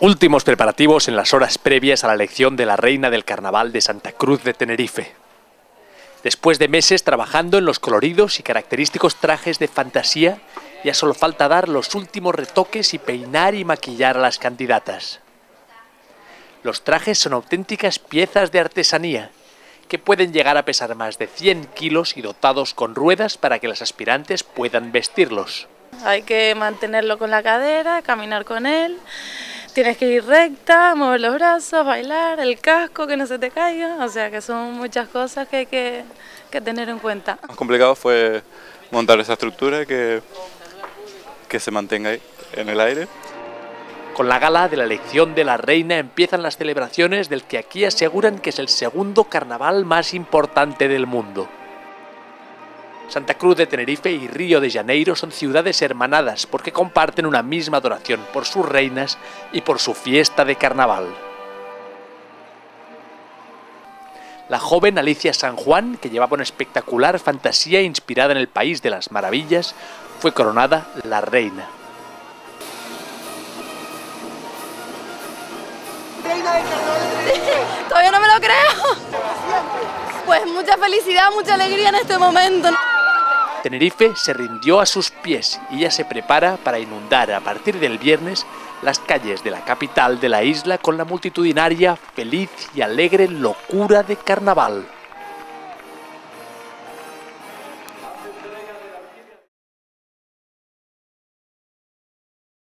Últimos preparativos en las horas previas a la elección de la reina del carnaval de Santa Cruz de Tenerife. Después de meses trabajando en los coloridos y característicos trajes de fantasía, ya solo falta dar los últimos retoques y peinar y maquillar a las candidatas. Los trajes son auténticas piezas de artesanía, que pueden llegar a pesar más de 100 kilos y dotados con ruedas para que las aspirantes puedan vestirlos. Hay que mantenerlo con la cadera, caminar con él Tienes que ir recta, mover los brazos, bailar, el casco, que no se te caiga. O sea que son muchas cosas que hay que, tener en cuenta. Lo más complicado fue montar esa estructura que, que se mantenga ahí en el aire. Con la gala de la elección de la reina empiezan las celebraciones del que aquí aseguran que es el segundo carnaval más importante del mundo. Santa Cruz de Tenerife y Río de Janeiro son ciudades hermanadas porque comparten una misma adoración por sus reinas y por su fiesta de carnaval. La joven Alicia San Juan, que llevaba una espectacular fantasía inspirada en el País de las Maravillas, fue coronada la reina. Todavía no me lo creo. Pues mucha felicidad, mucha alegría en este momento. Tenerife se rindió a sus pies y ya se prepara para inundar a partir del viernes las calles de la capital de la isla con la multitudinaria, feliz y alegre locura de carnaval.